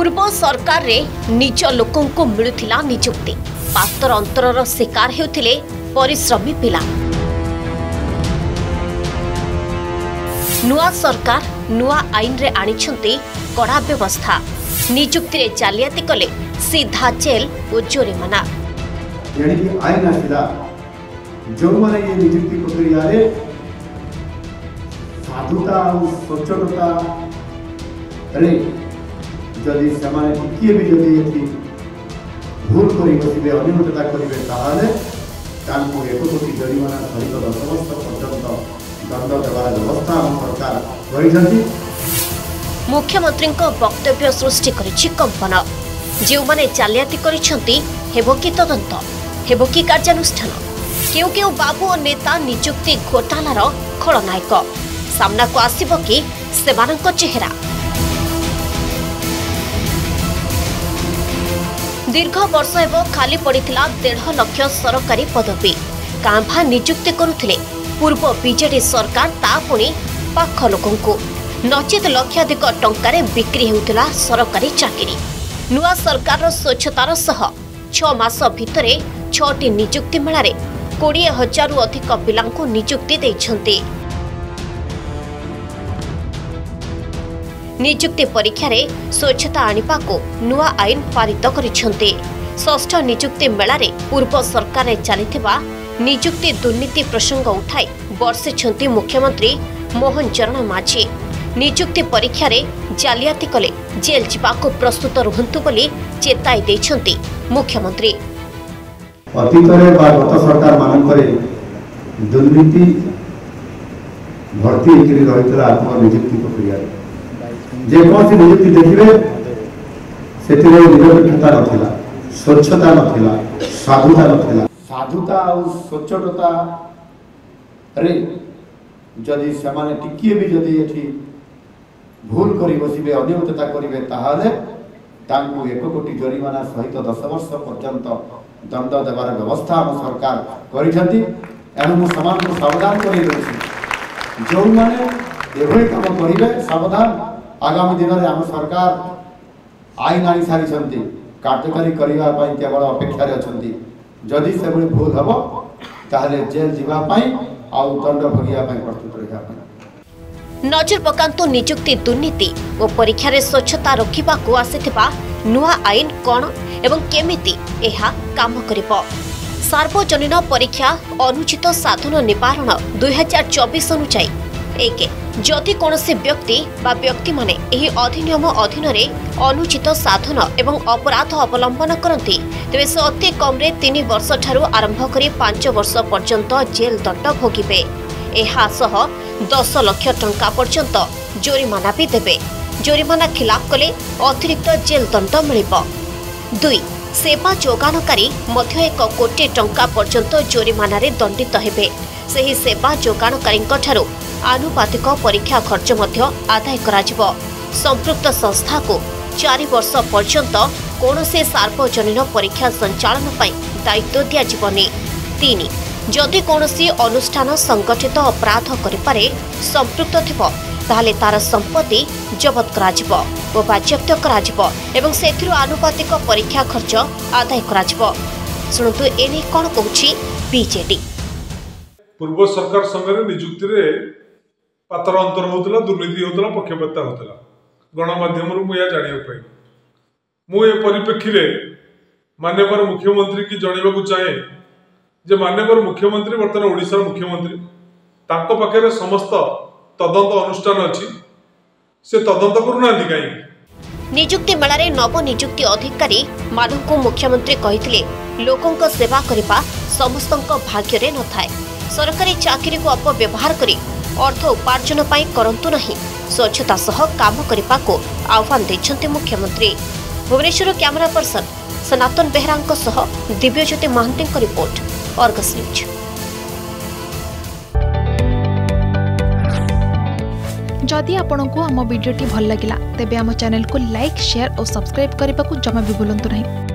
ପୂର୍ବ ସରକାରରେ ନିଜ ଲୋକଙ୍କୁ ମିଳୁଥିଲା ନିଯୁକ୍ତି। ପାତର ଅନ୍ତରର ଶିକାର ହେଉଥିଲେ ପରିଶ୍ରମୀ ପିଲା। ନୂଆ ସରକାର ନୂଆ ଆଇନରେ ଆଣିଛନ୍ତି କଡ଼ା ବ୍ୟବସ୍ଥା। ନିଯୁକ୍ତିରେ ଜାଲିଆତି କଲେ ସିଧା ଜେଲ୍ ଓ ଜୋରିମାନା। ସାଧୁତା ଆଉ ସଚ୍ଚୋଟତାରେ ଯଦି ସେମାନେ ଟିକିଏ ବି ଯଦି ଏଠି ଭୁଲ କରି ବସିବେ ଅନିୟମିତତା କରିବେ ତାହେଲେ ତାଙ୍କୁ ଏକ କୋଟି ଜରିମାନା ସହିତ ଦଶ ବର୍ଷ ପର୍ଯ୍ୟନ୍ତ ଦଣ୍ଡ ଦେବାର ବ୍ୟବସ୍ଥା ଆମ ସରକାର କରିଛନ୍ତି ମୁଖ୍ୟମନ୍ତ୍ରୀଙ୍କ ବକ୍ତବ୍ୟ ସୃଷ୍ଟି କରିଛି କମ୍ପନ ଯେଉଁମାନେ ଜାଲିଆତି କରିଛନ୍ତି ହେବ କି ତଦନ୍ତ? ହେବ କି କାର୍ଯ୍ୟାନୁଷ୍ଠାନ? କେଉଁ କେଉଁ ବାବୁ ଓ ନେତା ନିଯୁକ୍ତି ଘୋଟାଲାର ଖଳନାୟକ? ସାମ୍ନାକୁ ଆସିବ କି ସେମାନଙ୍କ ଚେହେରା? ଦୀର୍ଘ ବର୍ଷ ହେବ ଖାଲି ପଡ଼ିଥିଲା ଦେଢ଼ ଲକ୍ଷ ସରକାରୀ ପଦବୀ। କାଁ ଭାଁ ନିଯୁକ୍ତି କରୁଥିଲେ ପୂର୍ବ ବିଜେଡି ସରକାର ତା ପୁଣି ପାଖ ଲୋକଙ୍କୁ। ନଚେତ ଲକ୍ଷାଧିକ ଟଙ୍କାରେ ବିକ୍ରି ହେଉଥିଲା ସରକାରୀ ଚାକିରି। ନୂଆ ସରକାରର ସ୍ୱଚ୍ଛତାର ସହ ଛଅ ମାସ ଭିତରେ ଛଅଟି ନିଯୁକ୍ତି ମେଳାରେ କୋଡ଼ିଏ ହଜାରରୁ ଅଧିକ ପିଲାଙ୍କୁ ନିଯୁକ୍ତି ଦେଇଛନ୍ତି। ନିଯୁକ୍ତି ପରୀକ୍ଷାରେ ସ୍ୱଚ୍ଛତା ଆଣିବାକୁ ନୂଆ ଆଇନ ପାରିତ କରିଛନ୍ତି। ଷଷ୍ଠ ନିଯୁକ୍ତି ମେଳାରେ ପୂର୍ବ ସରକାରରେ ଚାଲିଥିବା ନିଯୁକ୍ତି ଦୁର୍ନୀତି ପ୍ରସଙ୍ଗ ଉଠାଇ ବର୍ଷିଛନ୍ତି ମୁଖ୍ୟମନ୍ତ୍ରୀ ମୋହନ ଚରଣ ମାଝୀ। ନିଯୁକ୍ତି ପରୀକ୍ଷାରେ ଜାଲିଆତି କଲେ ଜେଲ୍ ଯିବାକୁ ପ୍ରସ୍ତୁତ ରୁହନ୍ତୁ ବୋଲି ଚେତାଇ ଦେଇଛନ୍ତି ମୁଖ୍ୟମନ୍ତ୍ରୀ। ଅତୀତରେ ବା ଗତ ସରକାର ମାନଙ୍କରେ ଦୁର୍ନୀତି ଭର୍ତ୍ତି ହେଇକରି ରହିଥିଲା ଆତ୍ମ ନିଯୁକ୍ତି ପ୍ରକ୍ରିୟାରେ। ଯେକୌଣସି ନିଯୁକ୍ତି ଦେଖିବେ ସେଥିରେ ନିରପେକ୍ଷତା ନଥିଲା ସ୍ୱଚ୍ଛତା ନଥିଲା ସାଧୁତା ନଥିଲା। ସାଧୁତା ଆଉ ସଚ୍ଚୋଟତାରେ ଯଦି ସେମାନେ ଟିକିଏ ବି ଯଦି ଏଠି ଭୁଲ କରି ବସିବେ ଅନିୟମିତତା କରିବେ ତାହେଲେ ତାଙ୍କୁ ଏକ କୋଟି ଜରିମାନା ସହିତ ଦଶ ବର୍ଷ ପର୍ଯ୍ୟନ୍ତ ଦଣ୍ଡ ଦେବାର ବ୍ୟବସ୍ଥା ଆମ ସରକାର କରିଛନ୍ତି। ଏଣୁ ମୁଁ ସେମାନଙ୍କୁ ସାବଧାନ କରେଇ ଦେଉଛି। ଯେଉଁମାନେ ଏଭଳି କାମ କରିବେ ସାବଧାନ। ଆଗାମୀ ଦିନରେ ଆମ ସରକାର ଆଇନ ଆଣି ସାରିଛନ୍ତି କାର୍ଯ୍ୟକାରୀ କରିବା ପାଇଁ କେବଳ ଅପେକ୍ଷାରେ ଅଛନ୍ତି। ଯଦି ସେଭଳି ଭୁଲ ହେବ ତାହେଲେ ଜେଲ୍ ଯିବା ପାଇଁ ଆଉ ଦଣ୍ଡ ଭୋଗିବା ପାଇଁ ପ୍ରସ୍ତୁତ ରହିବା ପାଇଁ। ନଜର ପକାନ୍ତୁ ନିଯୁକ୍ତି ଦୁର୍ନୀତି ଓ ପରୀକ୍ଷାରେ ସ୍ୱଚ୍ଛତା ରଖିବାକୁ ଆସିଥିବା ନୂଆ ଆଇନ କ'ଣ ଏବଂ କେମିତି ଏହା କାମ କରିବ? ସାର୍ବଜନୀନ ପରୀକ୍ଷା ଅନୁଚିତ ସାଧନ ନିବାରଣ ଦୁଇହଜାର ଚବିଶ ଅନୁଯାୟୀ ଏକ ଯଦି କୌଣସି ବ୍ୟକ୍ତି ବା ବ୍ୟକ୍ତିମାନେ ଏହି ଅଧିନିୟମ ଅଧୀନରେ ଅନୁଚିତ ସାଧନ ଏବଂ ଅପରାଧ ଅବଲମ୍ବନ କରନ୍ତି ତେବେ ସେ ଅତି କମ୍ରେ ତିନି ବର୍ଷଠାରୁ ଆରମ୍ଭ କରି ପାଞ୍ଚ ବର୍ଷ ପର୍ଯ୍ୟନ୍ତ ଜେଲ୍ ଦଣ୍ଡ ଭୋଗିବେ। ଏହା ସହ ଦଶ ଲକ୍ଷ ଟଙ୍କା ପର୍ଯ୍ୟନ୍ତ ଜୋରିମାନା ବି ଦେବେ। ଜୋରିମାନା ଖିଲାପ କଲେ ଅତିରିକ୍ତ ଜେଲ୍ ଦଣ୍ଡ ମିଳିବ। ଦୁଇ ସେବା ଯୋଗାଣକାରୀ ମଧ୍ୟ ଏକ କୋଟି ଟଙ୍କା ପର୍ଯ୍ୟନ୍ତ ଜୋରିମାନାରେ ଦଣ୍ଡିତ ହେବେ। ସେହି ସେବା ଯୋଗାଣକାରୀଙ୍କଠାରୁ ଆନୁପାତିକ ପରୀକ୍ଷା ଖର୍ଚ୍ଚ ମଧ୍ୟ ଆଦାୟ କରାଯିବ। ସମ୍ପୃକ୍ତ ସଂସ୍ଥାକୁ ଚାରି ବର୍ଷ ପର୍ଯ୍ୟନ୍ତ କୌଣସି ସାର୍ବଜନୀନ ପରୀକ୍ଷା ସଞ୍ଚାଳନ ପାଇଁ ଦାୟିତ୍ୱ ଦିଆଯିବନି। ତିନି ଯଦି କୌଣସି ଅନୁଷ୍ଠାନ ସଂଗଠିତ ଅପରାଧ କରିପାରେ ସମ୍ପୃକ୍ତ ଥିବ ତାହେଲେ ତାର ସମ୍ପତ୍ତି ଜବତ କରାଯିବ ଓ ବାଜ୍ୟାପ୍ତ କରାଯିବ ଏବଂ ସେଥିରୁ ଆନୁପାତିକ ପରୀକ୍ଷା ଖର୍ଚ୍ଚ ଆଦାୟ କରାଯିବ। ଶୁଣନ୍ତୁ ଏନେଇ କ'ଣ କହୁଛି ବିଜେଡି? ପୂର୍ବ ସରକାର ସମୟରେ ନିଯୁକ୍ତିରେ ପାତର ଅନ୍ତର ହେଉଥିଲା ଦୁର୍ନୀତି ହେଉଥିଲା ପକ୍ଷପାତ ହେଉଥିଲା। ଗଣମାଧ୍ୟମରୁ ମୁଁ ଏହା ଜାଣିବାକୁ ପାଇଲି। ମୁଁ ଏ ପରିପ୍ରେକ୍ଷୀରେ ମାନ୍ୟବର ମୁଖ୍ୟମନ୍ତ୍ରୀ କି ଜଣାଇବାକୁ ଚାହେଁ ଯେ ମାନ୍ୟବର ମୁଖ୍ୟମନ୍ତ୍ରୀ ବର୍ତ୍ତମାନ ଓଡ଼ିଶାର ମୁଖ୍ୟମନ୍ତ୍ରୀ। ତାଙ୍କ ପାଖରେ ସମସ୍ତ ତଦନ୍ତ ଅନୁଷ୍ଠାନ ଅଛି। ସେ ତଦନ୍ତ କରୁନାହାନ୍ତି କାହିଁକି? ନିଯୁକ୍ତି ମେଳାରେ ନବନିଯୁକ୍ତି ଅଧିକାରୀ ମାନଙ୍କୁ ମୁଖ୍ୟମନ୍ତ୍ରୀ କହିଥିଲେ ଲୋକଙ୍କ ସେବା କରିବା ସମସ୍ତଙ୍କ ଭାଗ୍ୟରେ ନଥାଏ। ସରକାରୀ ଚାକିରିକୁ ଅପବ୍ୟବହାର କରି ଅର୍ଥ ଉପାର୍ଜନ ପାଇଁ କରନ୍ତୁ ନାହିଁ ସ୍ୱଚ୍ଛତା ସହ କାମ କରିବାକୁ ଆହ୍ୱାନ ଦେଇଛନ୍ତି ମୁଖ୍ୟମନ୍ତ୍ରୀ ଭୁବନେଶ୍ୱର କ୍ୟାମେରା ପର୍ସନ ସନାତନ ବେହେରାଙ୍କ ସହ ଦିବ୍ୟଜ୍ୟୋତି ମହାନ୍ତିଙ୍କ ରିପୋର୍ଟ ଅର୍ଗସ୍ ନ୍ୟୁଜ୍ जदि आपंक आम भिडी भल लगा तेब आम चैनल को लाइक शेयर और सब्सक्राइब करने को जमा भी बुलां नहीं